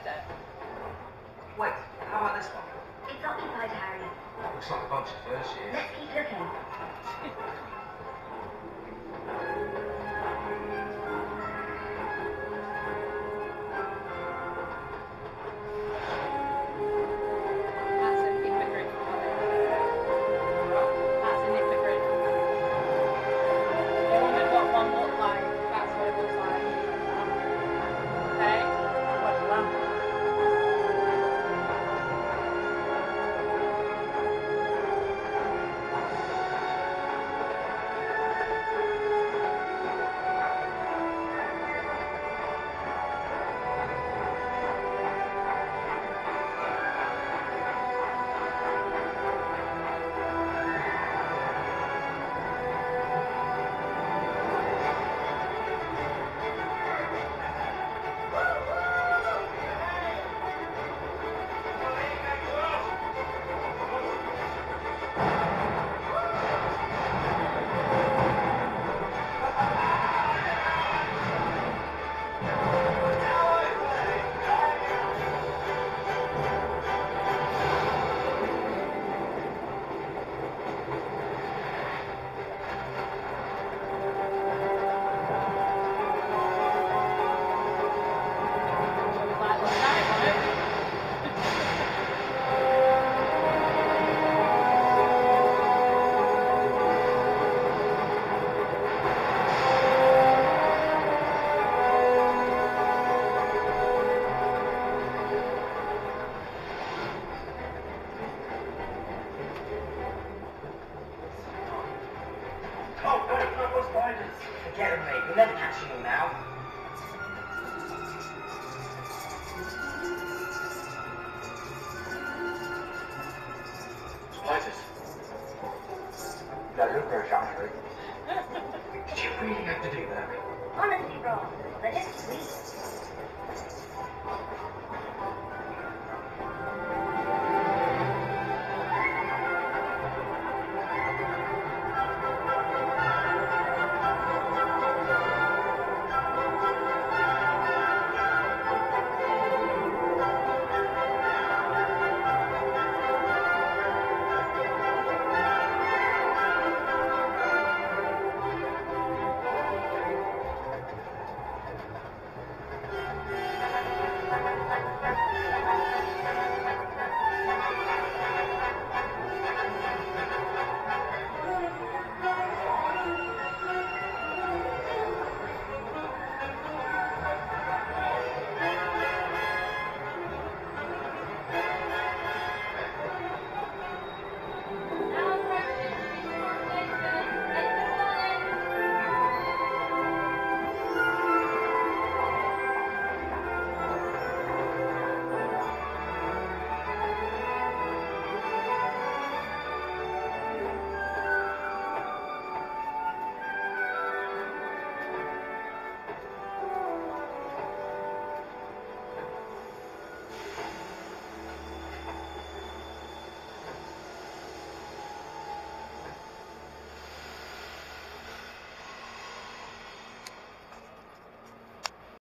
said it. Wait, how about this one? It's occupied, Harry. Looks like a bunch of first years. Let's keep looking. them, mate. We're never catching them now. Spiders. That look very Did you really have to do that? Honestly, Ron, they're just sweet.